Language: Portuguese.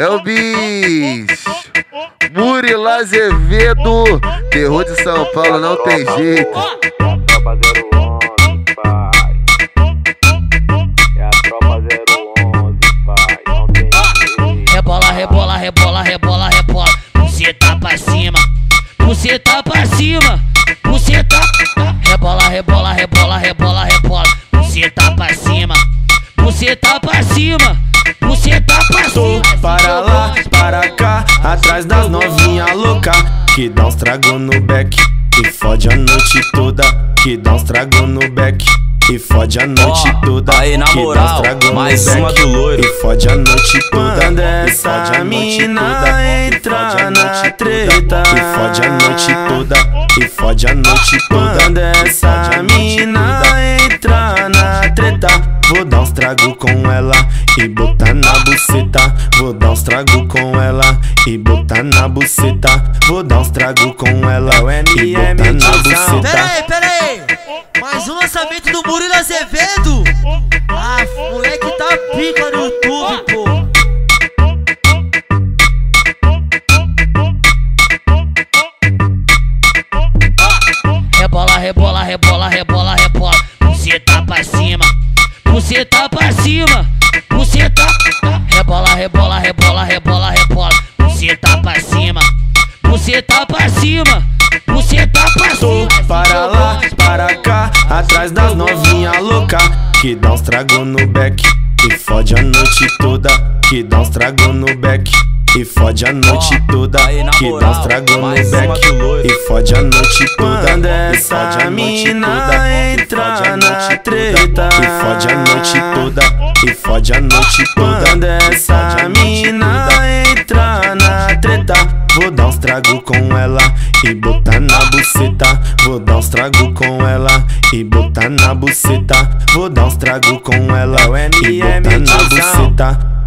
É o bicho. Murilo Azevedo, terror de São Paulo, não tem jeito. Tropa 011, pai. É a tropa 011, pai. Rebola, rebola, rebola, rebola, rebola. Você tá pra cima, você tá pra cima, você tá. Rebola, rebola, rebola, rebola, rebola. Você tá pra cima, você tá pra cima, atrás das novinha louca Que dá uns trago no beck e fode a noite toda Que dá uns trago no beck e fode a noite Ó, toda aí, na Que dá uns moral, trago no mais beck uma do loiro. E fode a noite toda Quando e essa fode a noite mina toda e entra fode a na noite treta. toda E fode a noite toda e fode a noite toda Quando fode essa mina entra na treta Vou dar uns trago com ela e botar na buceta. Vou dar uns trago com ela e botar na buceta. Vou dar uns trago com ela e botar na buceta. Pera aí, pera aí. Mais um lançamento do Murilo Azevedo. Ah, moleque tá pica no YouTube, pô. Rebola, rebola, rebola, rebola, rebola. Você tá pra cima, Rebola, rebola, rebola, rebola. Você tá pra cima, você tá pra cima, você tá pra Tô cima. para lá, para cá, atrás das novinha louca Que dá uns trago no beck e fode a noite toda Que dá uns trago no beck e fode a noite toda aí, Que dá uns trago no loiro. e fode a noite toda Quando e essa fode a noite mina toda e entra fode a na noite treta. toda e fode a noite toda e fode a noite toda Quando essa trago com ela e botar na buceta. Vou dar uns trago com ela e botar na buceta. Vou dar uns trago com ela e botar na buceta.